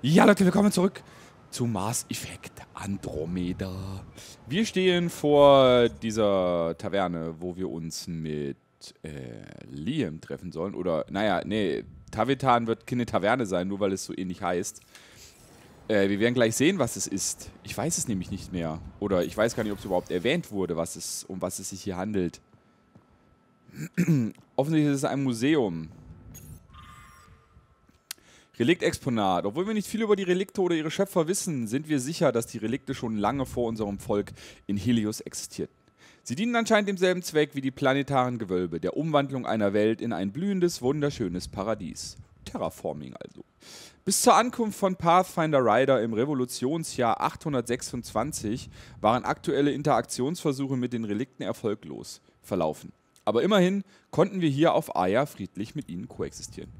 Ja, Leute, willkommen zurück zu Mars Effect Andromeda. Wir stehen vor dieser Taverne, wo wir uns mit äh, Liam treffen sollen. Oder, naja, nee, Tavetan wird keine Taverne sein, nur weil es so ähnlich heißt. Äh, wir werden gleich sehen, was es ist. Ich weiß es nämlich nicht mehr. Oder ich weiß gar nicht, ob es überhaupt erwähnt wurde, was es, um was es sich hier handelt. Offensichtlich ist es ein Museum. Reliktexponat. Obwohl wir nicht viel über die Relikte oder ihre Schöpfer wissen, sind wir sicher, dass die Relikte schon lange vor unserem Volk in Helios existierten. Sie dienen anscheinend demselben Zweck wie die planetaren Gewölbe, der Umwandlung einer Welt in ein blühendes, wunderschönes Paradies. Terraforming also. Bis zur Ankunft von Pathfinder Rider im Revolutionsjahr 826 waren aktuelle Interaktionsversuche mit den Relikten erfolglos verlaufen. Aber immerhin konnten wir hier auf Aya friedlich mit ihnen koexistieren.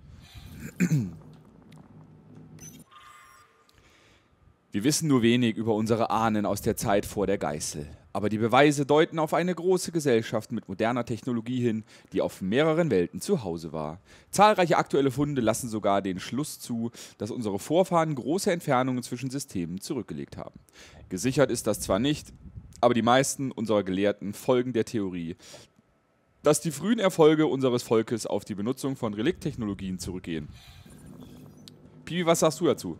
Wir wissen nur wenig über unsere Ahnen aus der Zeit vor der Geißel. Aber die Beweise deuten auf eine große Gesellschaft mit moderner Technologie hin, die auf mehreren Welten zu Hause war. Zahlreiche aktuelle Funde lassen sogar den Schluss zu, dass unsere Vorfahren große Entfernungen zwischen Systemen zurückgelegt haben. Gesichert ist das zwar nicht, aber die meisten unserer Gelehrten folgen der Theorie, dass die frühen Erfolge unseres Volkes auf die Benutzung von Relikttechnologien zurückgehen. Piwi, was sagst du dazu?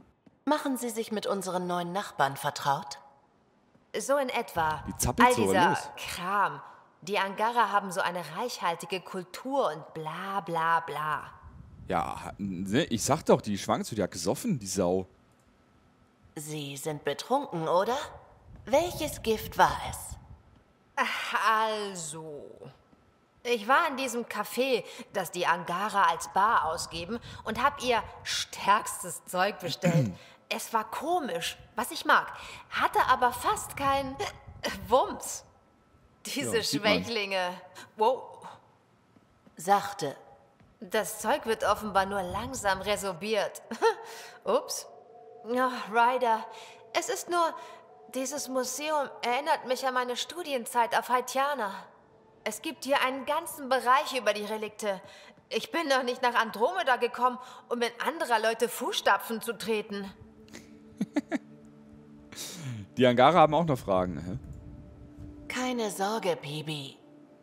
Machen Sie sich mit unseren neuen Nachbarn vertraut? So in etwa. Die zappelt All so, dieser los. Kram. Die Angara haben so eine reichhaltige Kultur und bla bla bla. Ja, ne, ich sag doch, die schwankt, die hat gesoffen, die Sau. Sie sind betrunken, oder? Welches Gift war es? Also. Ich war in diesem Café, das die Angara als Bar ausgeben, und hab ihr stärkstes Zeug bestellt. es war komisch, was ich mag, hatte aber fast kein Wumms. Diese Ja. Schwächlinge. Wow. Sachte. Das Zeug wird offenbar nur langsam resorbiert. Ups. Ja, Ryder, es ist nur, dieses Museum erinnert mich an meine Studienzeit auf Haitiana. Es gibt hier einen ganzen Bereich über die Relikte. Ich bin noch nicht nach Andromeda gekommen, um in anderer Leute Fußstapfen zu treten. Die Angara haben auch noch Fragen. Hä? Keine Sorge, Pibi.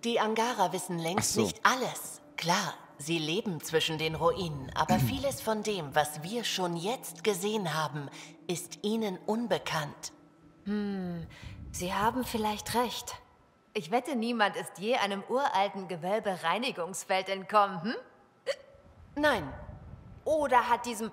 Die Angara wissen längst so. nicht alles. Klar, sie leben zwischen den Ruinen, aber vieles von dem, was wir schon jetzt gesehen haben, ist ihnen unbekannt. Hm, Sie haben vielleicht recht. Ich wette, niemand ist je einem uralten Gewölbereinigungsfeld entkommen, hm? Nein. Oder hat diesem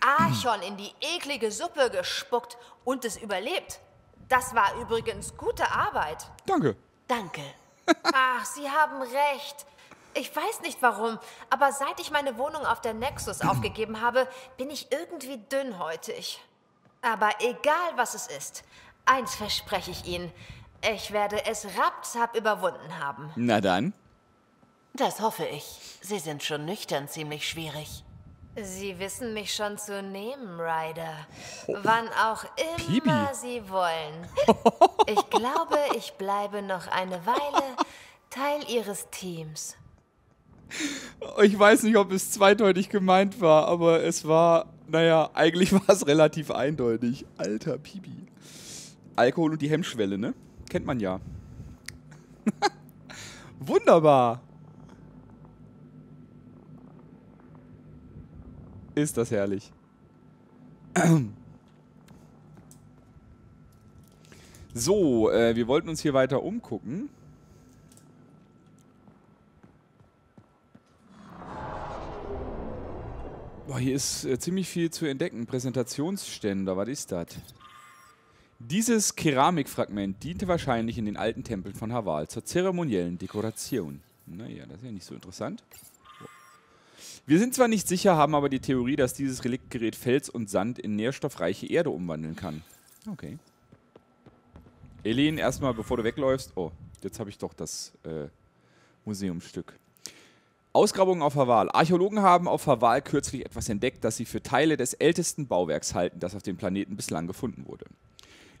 Archon in die eklige Suppe gespuckt und es überlebt. Das war übrigens gute Arbeit. Danke. Danke. Ach, Sie haben recht. Ich weiß nicht warum, aber seit ich meine Wohnung auf der Nexus aufgegeben habe, bin ich irgendwie dünnhäutig. Aber egal was es ist, eins verspreche ich Ihnen. Ich werde es rapzap überwunden haben. Na dann. Das hoffe ich. Sie sind schon nüchtern ziemlich schwierig. Sie wissen mich schon zu nehmen, Ryder. Wann auch immer Pibi. Sie wollen. Ich glaube, ich bleibe noch eine Weile Teil Ihres Teams. Ich weiß nicht, ob es zweideutig gemeint war, aber es war, naja, eigentlich war es relativ eindeutig. Alter Pibi. Alkohol und die Hemmschwelle, ne? Kennt man ja. Wunderbar. Ist das herrlich. So, äh, wir wollten uns hier weiter umgucken. Boah, hier ist äh, ziemlich viel zu entdecken. Präsentationsständer, was ist das? Dieses Keramikfragment diente wahrscheinlich in den alten Tempeln von Haval zur zeremoniellen Dekoration. Naja, das ist ja nicht so interessant. Wir sind zwar nicht sicher, haben aber die Theorie, dass dieses Reliktgerät Fels und Sand in nährstoffreiche Erde umwandeln kann. Okay. Elin, erstmal, bevor du wegläufst. Oh, jetzt habe ich doch das äh, Museumsstück. Ausgrabungen auf Haval. Archäologen haben auf Haval kürzlich etwas entdeckt, das sie für Teile des ältesten Bauwerks halten, das auf dem Planeten bislang gefunden wurde.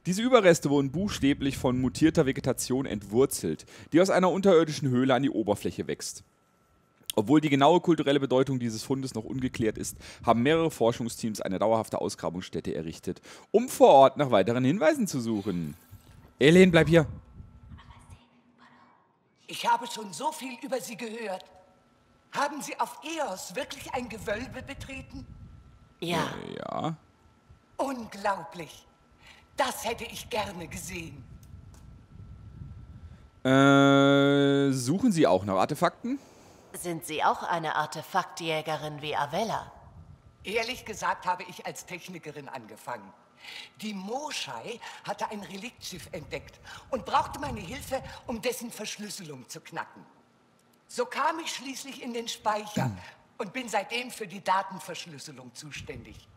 Diese Überreste wurden buchstäblich von mutierter Vegetation entwurzelt, die aus einer unterirdischen Höhle an die Oberfläche wächst. Obwohl die genaue kulturelle Bedeutung dieses Fundes noch ungeklärt ist, haben mehrere Forschungsteams eine dauerhafte Ausgrabungsstätte errichtet, um vor Ort nach weiteren Hinweisen zu suchen. Elen, bleib hier. Ich habe schon so viel über Sie gehört. Haben Sie auf Eos wirklich ein Gewölbe betreten? Ja. Ja. Unglaublich. Das hätte ich gerne gesehen. Äh, suchen Sie auch nach Artefakten? Sind Sie auch eine Artefaktjägerin wie Avella? Ehrlich gesagt habe ich als Technikerin angefangen. Die Moschei hatte ein Reliktschiff entdeckt und brauchte meine Hilfe, um dessen Verschlüsselung zu knacken. So kam ich schließlich in den Speicher und bin seitdem für die Datenverschlüsselung zuständig.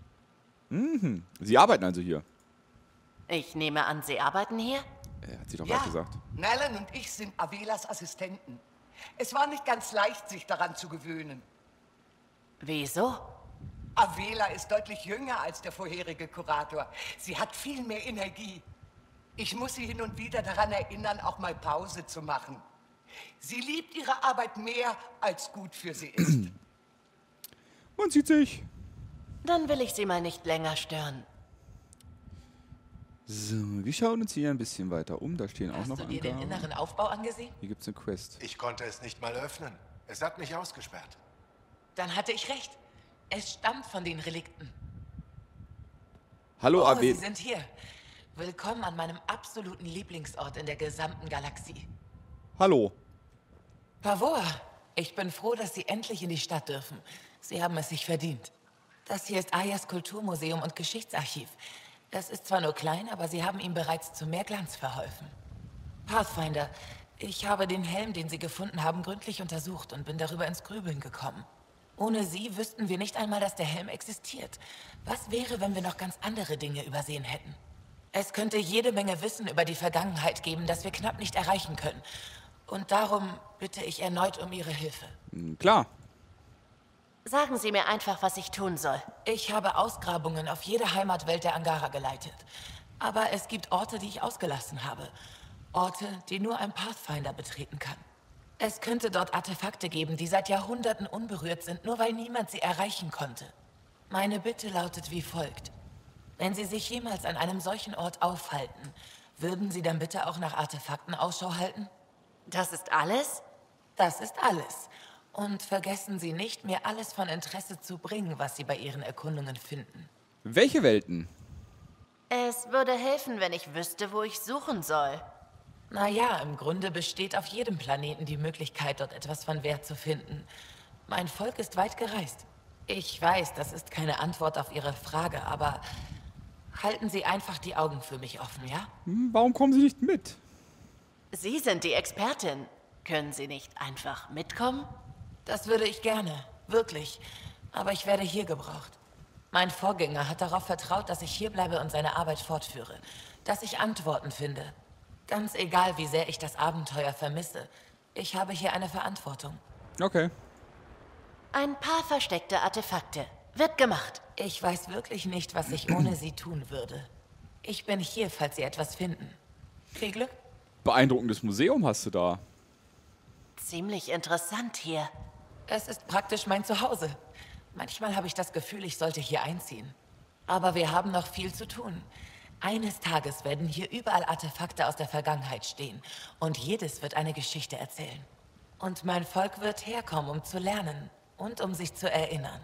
Mhm. Sie arbeiten also hier. Ich nehme an, Sie arbeiten hier? Äh, hat sie doch Ja, gerade gesagt. Nallen und ich sind Avelas Assistenten. Es war nicht ganz leicht, sich daran zu gewöhnen. Wieso? Avela ist deutlich jünger als der vorherige Kurator. Sie hat viel mehr Energie. Ich muss sie hin und wieder daran erinnern, auch mal Pause zu machen. Sie liebt ihre Arbeit mehr, als gut für sie ist. Man sieht sich. Dann will ich Sie mal nicht länger stören. So, wir schauen uns hier ein bisschen weiter um. Da stehen auch Hast noch du dir den Angaben. inneren Aufbau angesehen? Hier gibt es eine Quest. Ich konnte es nicht mal öffnen. Es hat mich ausgesperrt. Dann hatte ich recht. Es stammt von den Relikten. Hallo, Oh, AB. Sie sind hier. Willkommen an meinem absoluten Lieblingsort in der gesamten Galaxie. Hallo. Pavor, ich bin froh, dass Sie endlich in die Stadt dürfen. Sie haben es sich verdient. Das hier ist Ayas Kulturmuseum und Geschichtsarchiv. Es ist zwar nur klein, aber Sie haben ihm bereits zu mehr Glanz verholfen. Pathfinder, ich habe den Helm, den Sie gefunden haben, gründlich untersucht und bin darüber ins Grübeln gekommen. Ohne Sie wüssten wir nicht einmal, dass der Helm existiert. Was wäre, wenn wir noch ganz andere Dinge übersehen hätten? Es könnte jede Menge Wissen über die Vergangenheit geben, das wir knapp nicht erreichen können. Und darum bitte ich erneut um Ihre Hilfe. Klar. Sagen Sie mir einfach, was ich tun soll. Ich habe Ausgrabungen auf jede Heimatwelt der Angara geleitet. Aber es gibt Orte, die ich ausgelassen habe. Orte, die nur ein Pathfinder betreten kann. Es könnte dort Artefakte geben, die seit Jahrhunderten unberührt sind, nur weil niemand sie erreichen konnte. Meine Bitte lautet wie folgt. Wenn Sie sich jemals an einem solchen Ort aufhalten, würden Sie dann bitte auch nach Artefakten Ausschau halten? Das ist alles? Das ist alles. Und vergessen Sie nicht, mir alles von Interesse zu bringen, was Sie bei Ihren Erkundungen finden. Welche Welten? Es würde helfen, wenn ich wüsste, wo ich suchen soll. Naja, im Grunde besteht auf jedem Planeten die Möglichkeit, dort etwas von Wert zu finden. Mein Volk ist weit gereist. Ich weiß, das ist keine Antwort auf Ihre Frage, aber halten Sie einfach die Augen für mich offen, ja? Hm, Warum kommen Sie nicht mit? Sie sind die Expertin. Können Sie nicht einfach mitkommen? Das würde ich gerne, wirklich. Aber ich werde hier gebraucht. Mein Vorgänger hat darauf vertraut, dass ich hierbleibe und seine Arbeit fortführe. Dass ich Antworten finde. Ganz egal, wie sehr ich das Abenteuer vermisse. Ich habe hier eine Verantwortung. Okay. Ein paar versteckte Artefakte. Wird gemacht. Ich weiß wirklich nicht, was ich ohne sie tun würde. Ich bin hier, falls Sie etwas finden. Viel Glück. Beeindruckendes Museum hast du da. Ziemlich interessant hier. Es ist praktisch mein Zuhause. Manchmal habe ich das Gefühl, ich sollte hier einziehen. Aber wir haben noch viel zu tun. Eines Tages werden hier überall Artefakte aus der Vergangenheit stehen. Und jedes wird eine Geschichte erzählen. Und mein Volk wird herkommen, um zu lernen und um sich zu erinnern.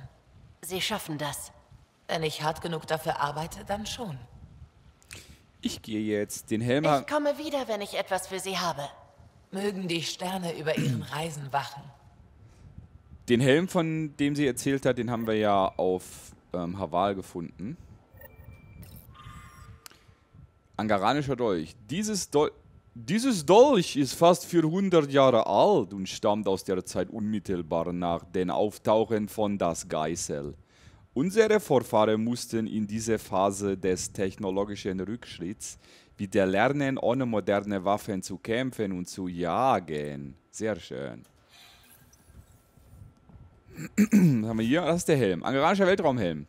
Sie schaffen das. Wenn ich hart genug dafür arbeite, dann schon. Ich gehe jetzt den Helm. Ich komme wieder, wenn ich etwas für Sie habe. Mögen die Sterne über ihren Reisen wachen. Den Helm, von dem sie erzählt hat, den haben wir ja auf ähm, Haval gefunden. Angaranischer Dolch. Dieses, Dol Dieses Dolch ist fast 400 Jahre alt und stammt aus der Zeit unmittelbar nach dem Auftauchen von das Geißel. Unsere Vorfahren mussten in dieser Phase des technologischen Rückschritts wieder lernen, ohne moderne Waffen zu kämpfen und zu jagen. Sehr schön. Haben wir hier? Das ist der Helm. Angaranischer Weltraumhelm.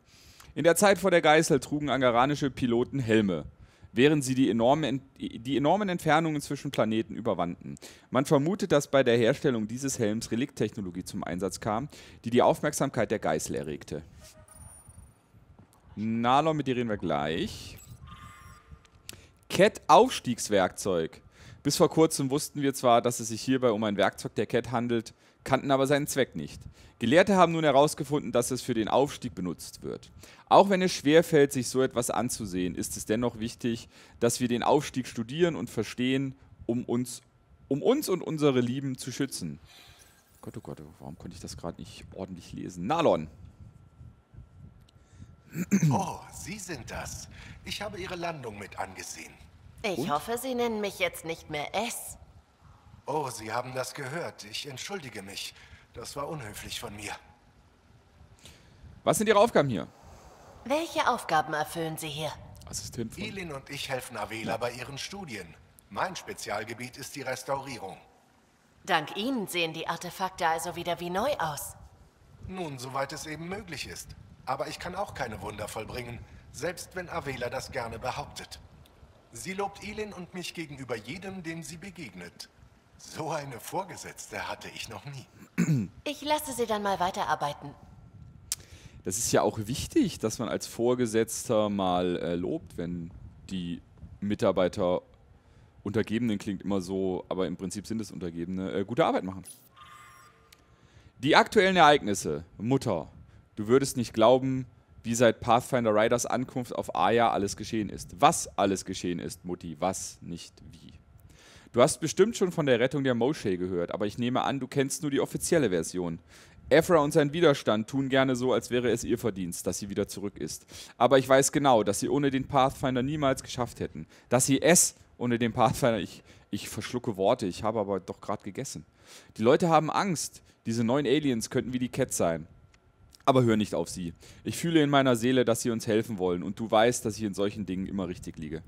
In der Zeit vor der Geißel trugen angaranische Piloten Helme. während sie die enormen, die enormen Entfernungen zwischen Planeten überwanden. Man vermutet, dass bei der Herstellung dieses Helms Relikttechnologie zum Einsatz kam, die die Aufmerksamkeit der Geißel erregte. Nalon, mit dir reden wir gleich. Cat-Aufstiegswerkzeug. Bis vor kurzem wussten wir zwar, dass es sich hierbei um ein Werkzeug der Cat handelt, kannten aber seinen Zweck nicht. Gelehrte haben nun herausgefunden, dass es für den Aufstieg benutzt wird. Auch wenn es schwerfällt, sich so etwas anzusehen, ist es dennoch wichtig, dass wir den Aufstieg studieren und verstehen, um uns, um uns und unsere Lieben zu schützen. Gott, oh Gott, warum konnte ich das gerade nicht ordentlich lesen? Nalon. Oh, Sie sind das. Ich habe Ihre Landung mit angesehen. Ich und? hoffe, Sie nennen mich jetzt nicht mehr S. Oh, Sie haben das gehört. Ich entschuldige mich. Das war unhöflich von mir. Was sind Ihre Aufgaben hier? Welche Aufgaben erfüllen Sie hier? Assistent von... Ilin und ich helfen Avela bei ihren Studien. Mein Spezialgebiet ist die Restaurierung. Dank Ihnen sehen die Artefakte also wieder wie neu aus. Nun, soweit es eben möglich ist. Aber ich kann auch keine Wunder vollbringen, selbst wenn Avela das gerne behauptet. Sie lobt Ilin und mich gegenüber jedem, dem sie begegnet. So eine Vorgesetzte hatte ich noch nie. Ich lasse sie dann mal weiterarbeiten. Das ist ja auch wichtig, dass man als Vorgesetzter mal äh, lobt, wenn die Mitarbeiter Untergebenen klingt immer so, aber im Prinzip sind es Untergebene, äh, gute Arbeit machen. Die aktuellen Ereignisse. Mutter, du würdest nicht glauben, wie seit Pathfinder Riders Ankunft auf Aya alles geschehen ist. Was alles geschehen ist, Mutti, was, nicht wie. Du hast bestimmt schon von der Rettung der Moshe gehört, aber ich nehme an, du kennst nur die offizielle Version. Ephra und sein Widerstand tun gerne so, als wäre es ihr Verdienst, dass sie wieder zurück ist. Aber ich weiß genau, dass sie ohne den Pathfinder niemals geschafft hätten. Dass sie es ohne den Pathfinder, ich, ich verschlucke Worte, ich habe aber doch gerade gegessen. Die Leute haben Angst. Diese neuen Aliens könnten wie die Cat sein. Aber hör nicht auf sie. Ich fühle in meiner Seele, dass sie uns helfen wollen und du weißt, dass ich in solchen Dingen immer richtig liege.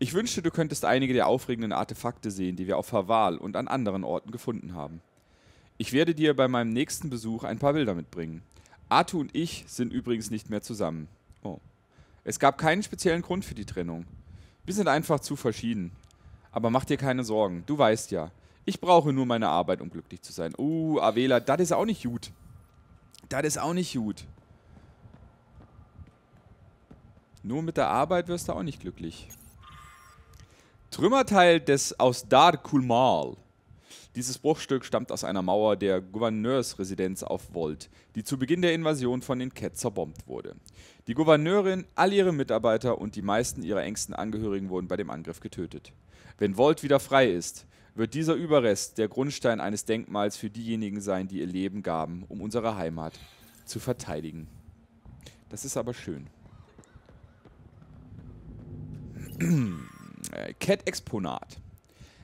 Ich wünschte, du könntest einige der aufregenden Artefakte sehen, die wir auf Haval und an anderen Orten gefunden haben. Ich werde dir bei meinem nächsten Besuch ein paar Bilder mitbringen. Artu und ich sind übrigens nicht mehr zusammen. Oh. Es gab keinen speziellen Grund für die Trennung. Wir sind einfach zu verschieden. Aber mach dir keine Sorgen, du weißt ja. Ich brauche nur meine Arbeit, um glücklich zu sein. Uh, Avela, das ist auch nicht gut. Das ist auch nicht gut. Nur mit der Arbeit wirst du auch nicht glücklich. Trümmerteil des aus Dar Kulmal. Dieses Bruchstück stammt aus einer Mauer der Gouverneursresidenz auf Volt, die zu Beginn der Invasion von den Cat zerbombt wurde. Die Gouverneurin, all ihre Mitarbeiter und die meisten ihrer engsten Angehörigen wurden bei dem Angriff getötet. Wenn Volt wieder frei ist, wird dieser Überrest der Grundstein eines Denkmals für diejenigen sein, die ihr Leben gaben, um unsere Heimat zu verteidigen. Das ist aber schön. Äh, Cat-Exponat.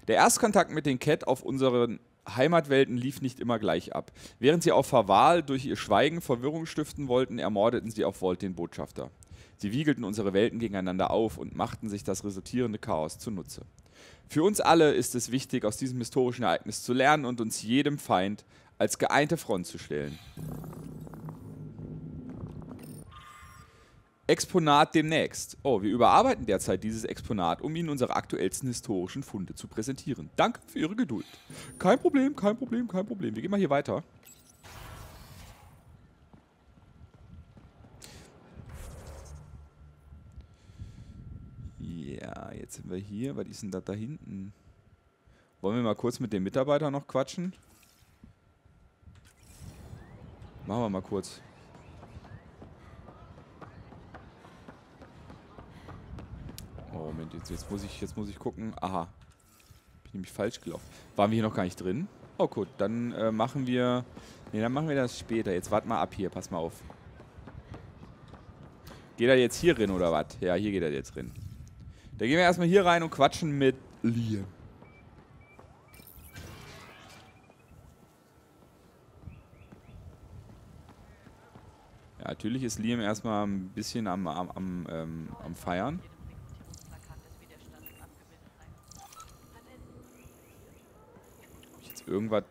Der Erstkontakt mit den Cat auf unseren Heimatwelten lief nicht immer gleich ab. Während sie auf Verwahl durch ihr Schweigen Verwirrung stiften wollten, ermordeten sie auf Volt den Botschafter. Sie wiegelten unsere Welten gegeneinander auf und machten sich das resultierende Chaos zunutze. Für uns alle ist es wichtig, aus diesem historischen Ereignis zu lernen und uns jedem Feind als geeinte Front zu stellen. Exponat demnächst. Oh, wir überarbeiten derzeit dieses Exponat, um Ihnen unsere aktuellsten historischen Funde zu präsentieren. Danke für Ihre Geduld. Kein Problem, kein Problem, kein Problem. Wir gehen mal hier weiter. Ja, jetzt sind wir hier. Was ist denn das da hinten? Wollen wir mal kurz mit dem Mitarbeiter noch quatschen? Machen wir mal kurz. Moment, jetzt, jetzt, muss ich, jetzt muss ich gucken. Aha. Bin nämlich falsch gelaufen. Waren wir hier noch gar nicht drin? Oh gut, dann äh, machen wir... Ne, dann machen wir das später. Jetzt wart mal ab hier, pass mal auf. Geht er jetzt hier rein oder was? Ja, hier geht er jetzt drin. Dann gehen wir erstmal hier rein und quatschen mit Liam. Ja, natürlich ist Liam erstmal ein bisschen am, am, am, ähm, am Feiern. Irgendwas,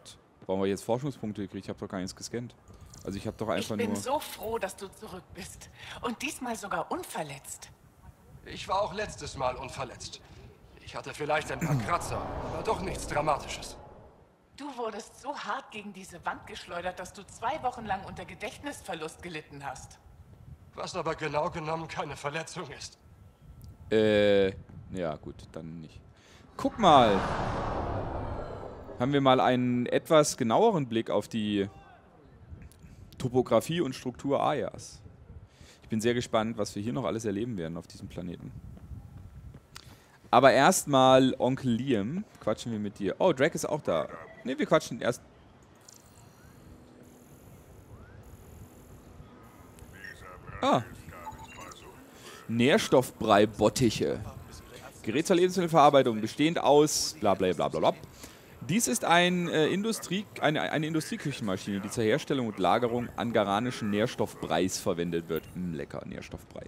warum wir jetzt Forschungspunkte gekriegt? Ich habe doch gar nichts gescannt. Also ich habe doch einfach nur... Ich bin nur so froh, dass du zurück bist. Und diesmal sogar unverletzt. Ich war auch letztes Mal unverletzt. Ich hatte vielleicht ein paar Kratzer, aber doch nichts Dramatisches. Du wurdest so hart gegen diese Wand geschleudert, dass du zwei Wochen lang unter Gedächtnisverlust gelitten hast. Was aber genau genommen keine Verletzung ist. Äh, ja gut, dann nicht. Guck mal. Haben wir mal einen etwas genaueren Blick auf die Topografie und Struktur Ayas. Ich bin sehr gespannt, was wir hier noch alles erleben werden auf diesem Planeten. Aber erstmal Onkel Liam. Quatschen wir mit dir. Oh, Drake ist auch da. Ne, wir quatschen erst. Ah. Nährstoffbrei-Bottiche. Gerät zur Lebensmittelverarbeitung, bestehend aus bla bla bla bla bla. Dies ist ein, äh, Industrie, eine, eine Industrieküchenmaschine, die zur Herstellung und Lagerung angaranischen Nährstoffbreis verwendet wird. Mm, lecker, Nährstoffbrei.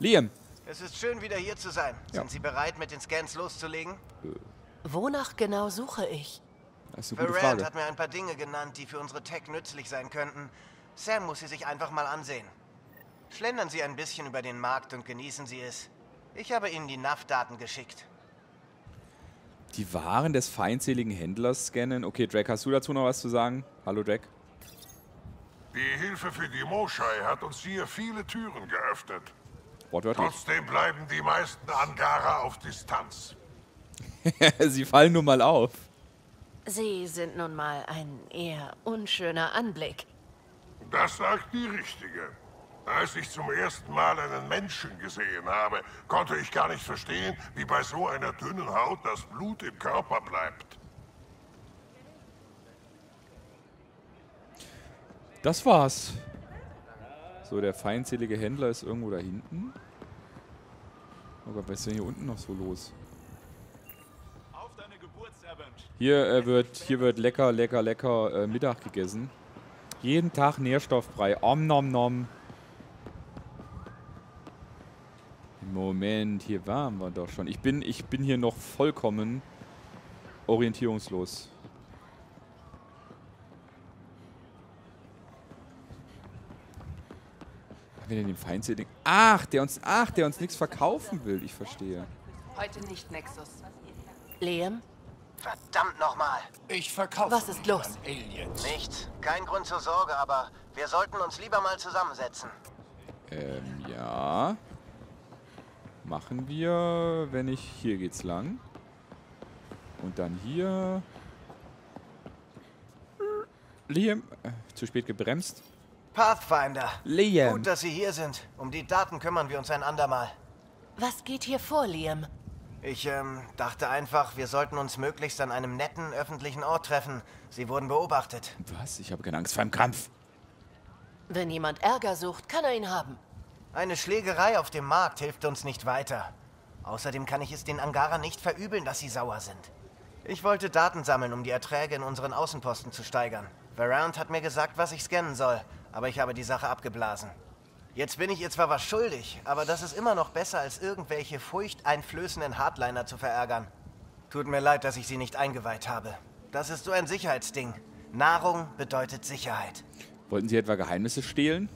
Liam. Es ist schön, wieder hier zu sein. Ja. Sind Sie bereit, mit den Scans loszulegen? Wonach genau suche ich? Das ist eine gute Frage. hat mir ein paar Dinge genannt, die für unsere Tech nützlich sein könnten. Sam muss sie sich einfach mal ansehen. Schlendern Sie ein bisschen über den Markt und genießen Sie es. Ich habe Ihnen die NAV-Daten geschickt. Die Waren des feindseligen Händlers scannen. Okay, Drake, hast du dazu noch was zu sagen? Hallo, Drake. Die Hilfe für die Moschei hat uns hier viele Türen geöffnet. Wortwörtlich. Trotzdem bleiben die meisten Angara auf Distanz. Sie fallen nur mal auf. Sie sind nun mal ein eher unschöner Anblick. Das sagt die Richtige. Als ich zum ersten Mal einen Menschen gesehen habe, konnte ich gar nicht verstehen, wie bei so einer dünnen Haut das Blut im Körper bleibt. Das war's. So, der feindselige Händler ist irgendwo da hinten. Oh Gott, was ist denn hier unten noch so los? Hier, äh, wird, hier wird lecker, lecker, lecker äh, Mittag gegessen. Jeden Tag Nährstoffbrei. Om nom nom. Moment, hier waren wir doch schon. Ich bin, ich bin hier noch vollkommen orientierungslos. Haben wir denn den feindseligen... Ach, der uns, ach, der uns nichts verkaufen will. Ich verstehe. Heute nicht, Nexus. Liam, Verdammt nochmal! Ich verkaufe Was ist los? Aliens. Nichts. Kein Grund zur Sorge, aber wir sollten uns lieber mal zusammensetzen. Ähm, ja. Machen wir, wenn ich... Hier geht's lang. Und dann hier... Liam... Äh, zu spät gebremst. Pathfinder. Liam. Gut, dass Sie hier sind. Um die Daten kümmern wir uns ein andermal. was geht hier vor, Liam? Ich ähm, dachte einfach, wir sollten uns möglichst an einem netten öffentlichen Ort treffen. Sie wurden beobachtet. Was? Ich habe keine Angst vor einem Kampf. Wenn jemand Ärger sucht, kann er ihn haben. Eine Schlägerei auf dem Markt hilft uns nicht weiter. Außerdem kann ich es den Angara nicht verübeln, dass sie sauer sind. Ich wollte Daten sammeln, um die Erträge in unseren Außenposten zu steigern. Varant hat mir gesagt, was ich scannen soll, aber ich habe die Sache abgeblasen. Jetzt bin ich ihr zwar was schuldig, aber das ist immer noch besser, als irgendwelche furchteinflößenden Hardliner zu verärgern. Tut mir leid, dass ich sie nicht eingeweiht habe. Das ist so ein Sicherheitsding. Nahrung bedeutet Sicherheit. Wollten Sie etwa Geheimnisse stehlen?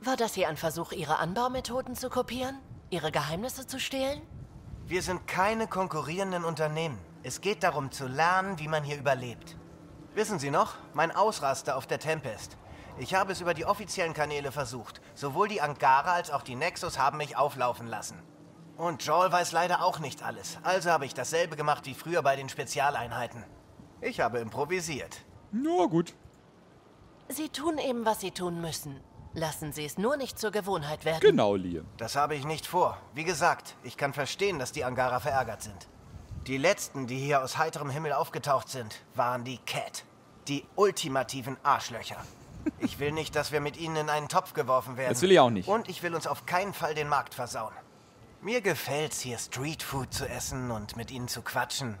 War das hier ein Versuch, Ihre Anbaumethoden zu kopieren? Ihre Geheimnisse zu stehlen? Wir sind keine konkurrierenden Unternehmen. Es geht darum zu lernen, wie man hier überlebt. Wissen Sie noch? Mein Ausraster auf der Tempest. Ich habe es über die offiziellen Kanäle versucht. Sowohl die Angara als auch die Nexus haben mich auflaufen lassen. Und Joel weiß leider auch nicht alles. Also habe ich dasselbe gemacht wie früher bei den Spezialeinheiten. Ich habe improvisiert. Ja, gut. Sie tun eben, was Sie tun müssen. Lassen Sie es nur nicht zur Gewohnheit werden. Genau, Liam. Das habe ich nicht vor. Wie gesagt, ich kann verstehen, dass die Angara verärgert sind. Die letzten, die hier aus heiterem Himmel aufgetaucht sind, waren die Cat. Die ultimativen Arschlöcher. Ich will nicht, dass wir mit ihnen in einen Topf geworfen werden. Das will ich auch nicht. Und ich will uns auf keinen Fall den Markt versauen. Mir gefällt's, hier Streetfood zu essen und mit ihnen zu quatschen.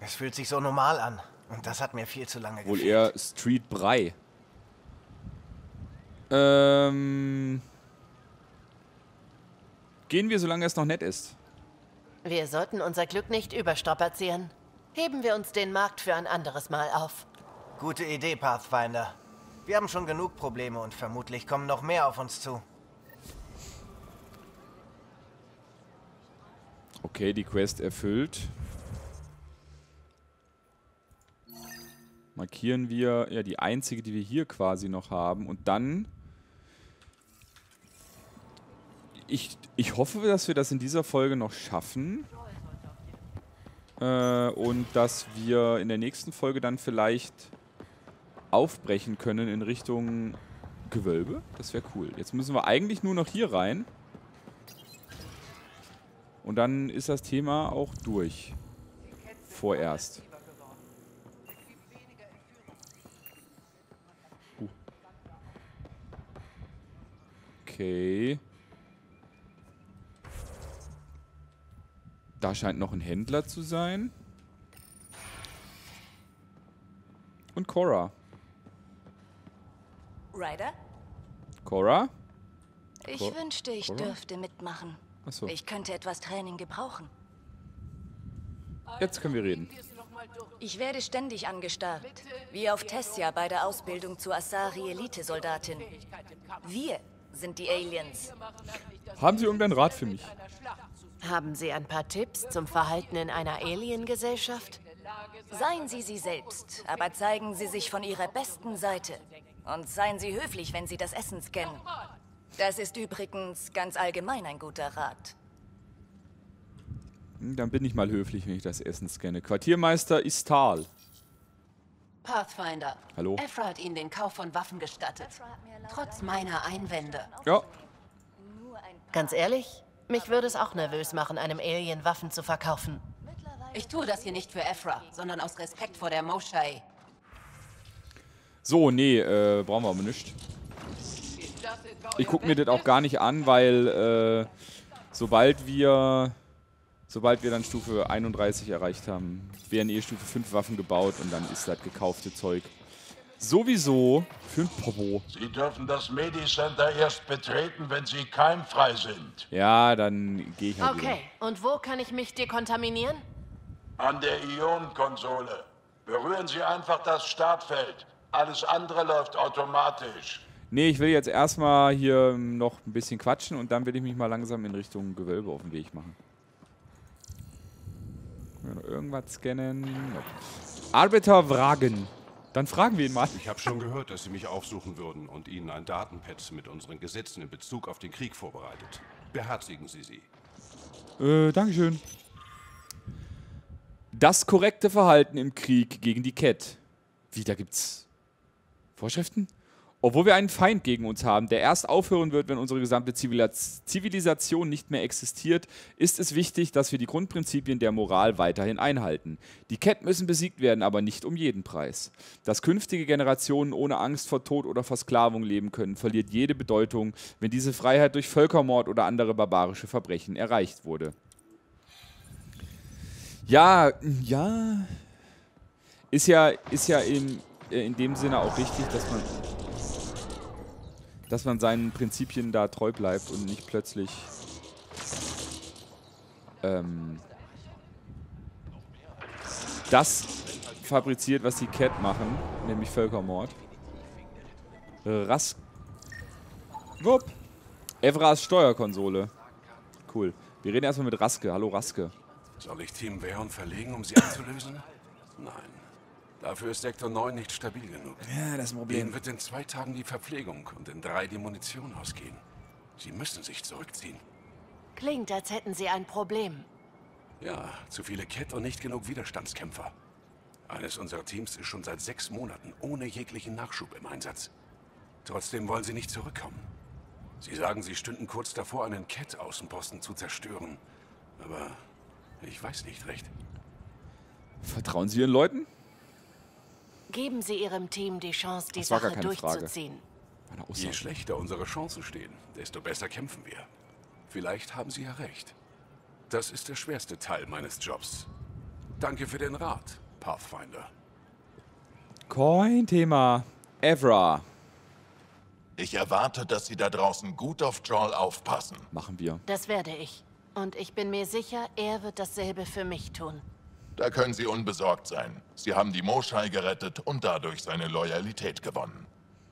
Es fühlt sich so normal an. Und das hat mir viel zu lange Wohl gefehlt. eher Street Brei. Ähm. Gehen wir, solange es noch nett ist. Wir sollten unser Glück nicht überstrapazieren. Heben wir uns den Markt für ein anderes Mal auf. Gute Idee, Pathfinder. Wir haben schon genug Probleme und vermutlich kommen noch mehr auf uns zu. Okay, die Quest erfüllt. Markieren wir ja die einzige, die wir hier quasi noch haben. Und dann... Ich, ich hoffe, dass wir das in dieser Folge noch schaffen. Äh, und dass wir in der nächsten Folge dann vielleicht aufbrechen können in Richtung Gewölbe. Das wäre cool. Jetzt müssen wir eigentlich nur noch hier rein. Und dann ist das Thema auch durch. Vorerst. Uh. Okay. Da scheint noch ein Händler zu sein. Und Cora. Ryder? Cora? Ich Cor- wünschte, ich Cora? dürfte mitmachen. Achso, Ich könnte etwas Training gebrauchen. jetzt können wir reden. Ich werde ständig angestarrt. Wie auf Tessia bei der Ausbildung zur Asari-Elite-Soldatin. Wir sind die Aliens. Haben Sie irgendeinen Rat für mich? Haben Sie ein paar Tipps zum Verhalten in einer Alien-Gesellschaft? Seien Sie sie selbst, aber zeigen Sie sich von Ihrer besten Seite. Und seien Sie höflich, wenn Sie das Essen scannen. Das ist übrigens ganz allgemein ein guter Rat. Dann bin ich mal höflich, wenn ich das Essen scanne. Quartiermeister Istal. Pathfinder. Hallo? Ephra hat Ihnen den Kauf von Waffen gestattet. Trotz meiner Einwände. Ja, Ganz ehrlich, mich würde es auch nervös machen, einem Alien Waffen zu verkaufen. Ich tue das hier nicht für Ephra, sondern aus Respekt vor der Moshai. so, nee, äh, brauchen wir aber nicht. Ich gucke mir das auch gar nicht an, weil äh, sobald wir sobald wir dann Stufe 31 erreicht haben, werden eh Stufe 5 Waffen gebaut und dann ist das gekaufte Zeug sowieso für ein Popo. Sie dürfen das Medi-Center erst betreten, wenn Sie keimfrei sind. Ja, dann gehe ich halt wieder. Okay, und wo kann ich mich dekontaminieren? An der Ionenkonsole. Berühren Sie einfach das Startfeld. Alles andere läuft automatisch. Nee, ich will jetzt erstmal hier noch ein bisschen quatschen und dann will ich mich mal langsam in Richtung Gewölbe auf den Weg machen. Können wir noch irgendwas scannen? Nope. Arbeiter Wragen. Dann fragen wir ihn mal. Ich habe schon gehört, dass Sie mich aufsuchen würden und Ihnen ein Datenpad mit unseren Gesetzen in Bezug auf den Krieg vorbereitet. Beherzigen Sie sie. Äh, Dankeschön. Das korrekte Verhalten im Krieg gegen die Cat. Wie, da gibt's Vorschriften? Obwohl wir einen Feind gegen uns haben, der erst aufhören wird, wenn unsere gesamte Zivilis- Zivilisation nicht mehr existiert, ist es wichtig, dass wir die Grundprinzipien der Moral weiterhin einhalten. Die Cat müssen besiegt werden, aber nicht um jeden Preis. Dass künftige Generationen ohne Angst vor Tod oder Versklavung leben können, verliert jede Bedeutung, wenn diese Freiheit durch Völkermord oder andere barbarische Verbrechen erreicht wurde. Ja, ja. Ist ja, ist ja in, äh, in dem Sinne auch richtig, dass man, dass man seinen Prinzipien da treu bleibt und nicht plötzlich ähm, das fabriziert, was die Cat machen, nämlich Völkermord. Ras. Wupp. Evras Steuerkonsole. Cool. Wir reden erstmal mit Raske. Hallo Raske. Soll ich Team Weon verlegen, um sie abzulösen? Nein. Dafür ist Sektor 9 nicht stabil genug. Ja, das ist ein Ihnen wird in zwei Tagen die Verpflegung und in drei die Munition ausgehen. Sie müssen sich zurückziehen. Klingt, als hätten Sie ein Problem. Ja, zu viele Cat und nicht genug Widerstandskämpfer. Eines unserer Teams ist schon seit sechs Monaten ohne jeglichen Nachschub im Einsatz. Trotzdem wollen sie nicht zurückkommen. Sie sagen, sie stünden kurz davor, einen Cat-Außenposten zu zerstören. Aber ich weiß nicht recht. Vertrauen Sie Ihren Leuten? Geben Sie Ihrem Team die Chance, die Sache durchzuziehen. Je schlechter unsere Chancen stehen, desto besser kämpfen wir. Vielleicht haben Sie ja recht. Das ist der schwerste Teil meines Jobs. Danke für den Rat, Pathfinder. Kein Thema. Evra. Ich erwarte, dass Sie da draußen gut auf Joel aufpassen. Machen wir. Das werde ich. Und ich bin mir sicher, er wird dasselbe für mich tun. Da können Sie unbesorgt sein. Sie haben die Moschai gerettet und dadurch seine Loyalität gewonnen.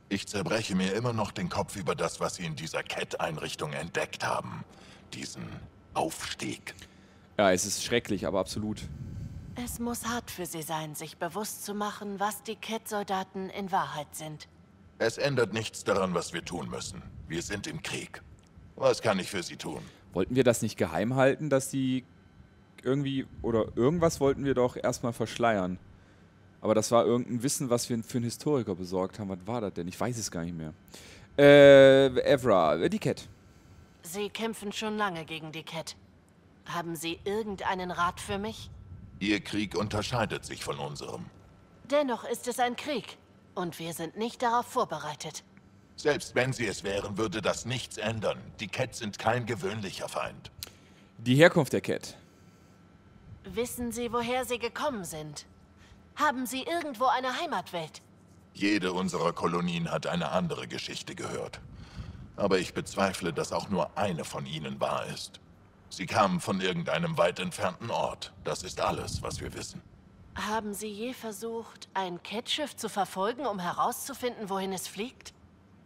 Ich zerbreche mir immer noch den Kopf über das, was Sie in dieser Cat-Einrichtung entdeckt haben. Diesen Aufstieg. Ja, es ist schrecklich, aber absolut. Es muss hart für sie sein, sich bewusst zu machen, was die Cat-Soldaten in Wahrheit sind. Es ändert nichts daran, was wir tun müssen. Wir sind im Krieg. Was kann ich für Sie tun? Wollten wir das nicht geheim halten, dass die irgendwie, oder irgendwas wollten wir doch erstmal verschleiern. Aber das war irgendein Wissen, was wir für einen Historiker besorgt haben. Was war das denn? Ich weiß es gar nicht mehr. Äh, Evra, äh, die Cat. Sie kämpfen schon lange gegen die Cat. Haben Sie irgendeinen Rat für mich? Ihr Krieg unterscheidet sich von unserem. Dennoch ist es ein Krieg. Und wir sind nicht darauf vorbereitet. Selbst wenn sie es wären, würde das nichts ändern. Die Cat sind kein gewöhnlicher Feind. Die Herkunft der Cat. Wissen Sie, woher Sie gekommen sind? Haben Sie irgendwo eine Heimatwelt? Jede unserer Kolonien hat eine andere Geschichte gehört. Aber ich bezweifle, dass auch nur eine von ihnen wahr ist. Sie kamen von irgendeinem weit entfernten Ort. Das ist alles, was wir wissen. Haben Sie je versucht, ein Cat-Schiff zu verfolgen, um herauszufinden, wohin es fliegt?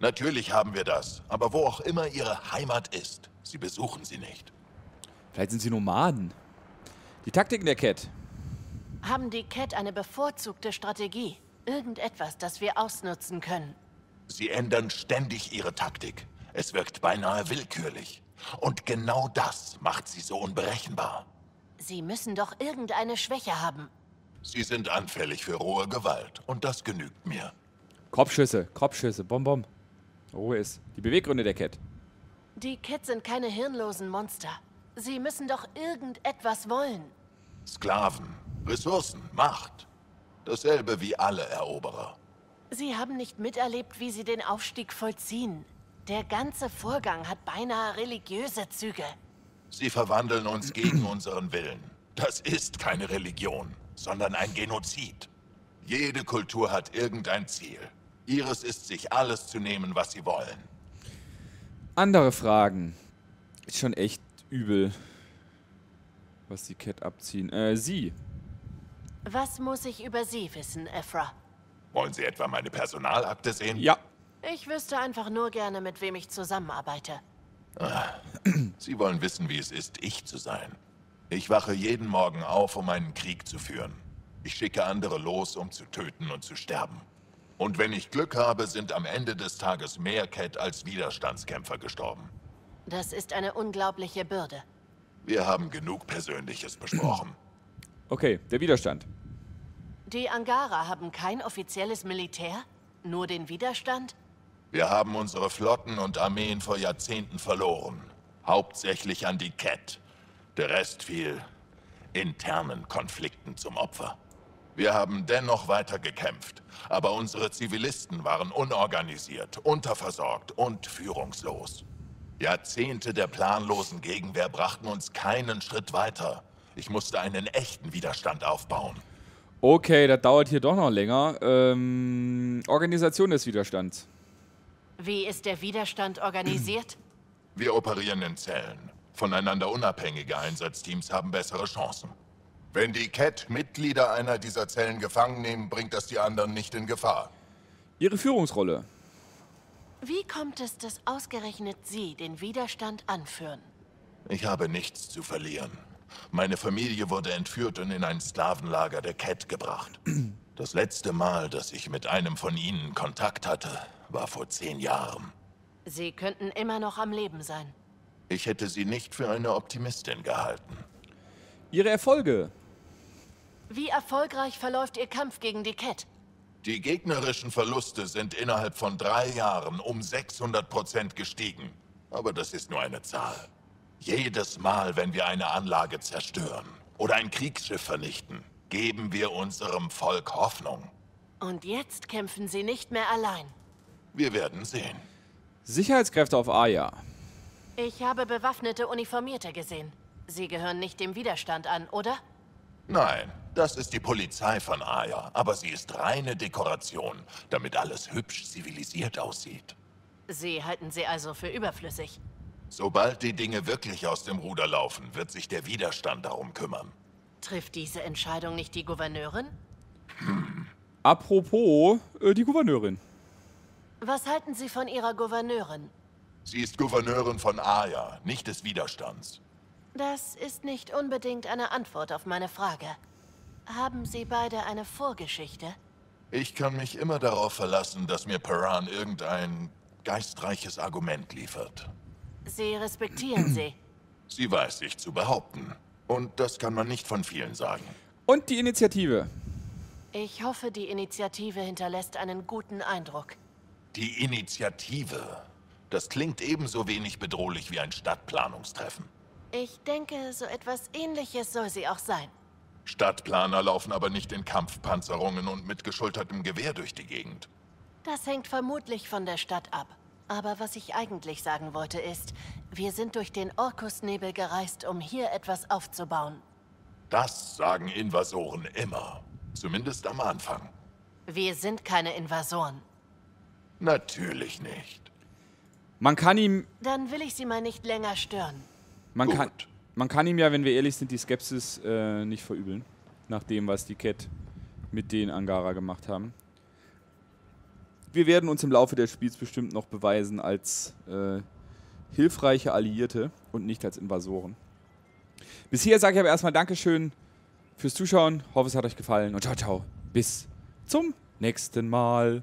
Natürlich haben wir das, aber wo auch immer ihre Heimat ist, sie besuchen sie nicht. Vielleicht sind sie Nomaden. Die Taktiken der Cat. Haben die Cat eine bevorzugte Strategie? Irgendetwas, das wir ausnutzen können? Sie ändern ständig ihre Taktik. Es wirkt beinahe willkürlich. Und genau das macht sie so unberechenbar. Sie müssen doch irgendeine Schwäche haben. Sie sind anfällig für rohe Gewalt und das genügt mir. Kopfschüsse, Kopfschüsse, Bom Bom. Ruhe ist. Die Beweggründe der Cat. Die Cat sind keine hirnlosen Monster. Sie müssen doch irgendetwas wollen. Sklaven, Ressourcen, Macht. Dasselbe wie alle Eroberer. Sie haben nicht miterlebt, wie sie den Aufstieg vollziehen. Der ganze Vorgang hat beinahe religiöse Züge. Sie verwandeln uns gegen unseren Willen. Das ist keine Religion, sondern ein Genozid. Jede Kultur hat irgendein Ziel. Ihres ist, sich alles zu nehmen, was sie wollen. Andere Fragen. Ist schon echt übel, was die Cat abziehen. Äh, sie. Was muss ich über Sie wissen, Ephra? Wollen Sie etwa meine Personalakte sehen? Ja. Ich wüsste einfach nur gerne, mit wem ich zusammenarbeite. Ah, Sie wollen wissen, wie es ist, ich zu sein. Ich wache jeden Morgen auf, um einen Krieg zu führen. Ich schicke andere los, um zu töten und zu sterben. Und wenn ich Glück habe, sind am Ende des Tages mehr Cat als Widerstandskämpfer gestorben. Das ist eine unglaubliche Bürde. Wir haben genug Persönliches besprochen. Okay, der Widerstand. Die Angara haben kein offizielles Militär? Nur den Widerstand? Wir haben unsere Flotten und Armeen vor Jahrzehnten verloren. Hauptsächlich an die Cat. Der Rest fiel internen Konflikten zum Opfer. Wir haben dennoch weiter gekämpft, aber unsere Zivilisten waren unorganisiert, unterversorgt und führungslos. Jahrzehnte der planlosen Gegenwehr brachten uns keinen Schritt weiter. Ich musste einen echten Widerstand aufbauen. Okay, das dauert hier doch noch länger. Ähm, Organisation des Widerstands. Wie ist der Widerstand organisiert? Wir operieren in Zellen. Voneinander unabhängige Einsatzteams haben bessere Chancen. Wenn die Cat Mitglieder einer dieser Zellen gefangen nehmen, bringt das die anderen nicht in Gefahr. Ihre Führungsrolle. Wie kommt es, dass ausgerechnet Sie den Widerstand anführen? Ich habe nichts zu verlieren. Meine Familie wurde entführt und in ein Sklavenlager der Cat gebracht. Das letzte Mal, dass ich mit einem von ihnen Kontakt hatte, war vor zehn Jahren. Sie könnten immer noch am Leben sein. Ich hätte sie nicht für eine Optimistin gehalten. Ihre Erfolge. Wie erfolgreich verläuft Ihr Kampf gegen die Cat? Die gegnerischen Verluste sind innerhalb von drei Jahren um 600 Prozent gestiegen. Aber das ist nur eine Zahl. Jedes Mal, wenn wir eine Anlage zerstören oder ein Kriegsschiff vernichten, geben wir unserem Volk Hoffnung. Und jetzt kämpfen Sie nicht mehr allein. Wir werden sehen. Sicherheitskräfte auf Aya. Ich habe bewaffnete Uniformierte gesehen. Sie gehören nicht dem Widerstand an, oder? Nein, das ist die Polizei von Aya, aber sie ist reine Dekoration, damit alles hübsch zivilisiert aussieht. Sie halten sie also für überflüssig. Sobald die Dinge wirklich aus dem Ruder laufen, wird sich der Widerstand darum kümmern. Trifft diese Entscheidung nicht die Gouverneurin? Hm. Apropos, äh, die Gouverneurin. Was halten Sie von Ihrer Gouverneurin? Sie ist Gouverneurin von Aya, nicht des Widerstands. Das ist nicht unbedingt eine Antwort auf meine Frage. Haben Sie beide eine Vorgeschichte? Ich kann mich immer darauf verlassen, dass mir Paran irgendein geistreiches Argument liefert. Sie respektieren sie. Sie weiß sich zu behaupten. Und das kann man nicht von vielen sagen. Und die Initiative. Ich hoffe, die Initiative hinterlässt einen guten Eindruck. Die Initiative. Das klingt ebenso wenig bedrohlich wie ein Stadtplanungstreffen. Ich denke, so etwas ähnliches soll sie auch sein. Stadtplaner laufen aber nicht in Kampfpanzerungen und mit geschultertem Gewehr durch die Gegend. Das hängt vermutlich von der Stadt ab. Aber was ich eigentlich sagen wollte ist, wir sind durch den Orkusnebel gereist, um hier etwas aufzubauen. Das sagen Invasoren immer. Zumindest am Anfang. Wir sind keine Invasoren. Natürlich nicht. Man kann ihm... Dann will ich Sie mal nicht länger stören. Man kann, man kann ihm ja, wenn wir ehrlich sind, die Skepsis äh, nicht verübeln. Nach dem, was die Cat mit den Angara gemacht haben. Wir werden uns im Laufe des Spiels bestimmt noch beweisen als äh, hilfreiche Alliierte und nicht als Invasoren. Bisher sage ich aber erstmal Dankeschön fürs Zuschauen. Hoffe, es hat euch gefallen und ciao, ciao. Bis zum nächsten Mal.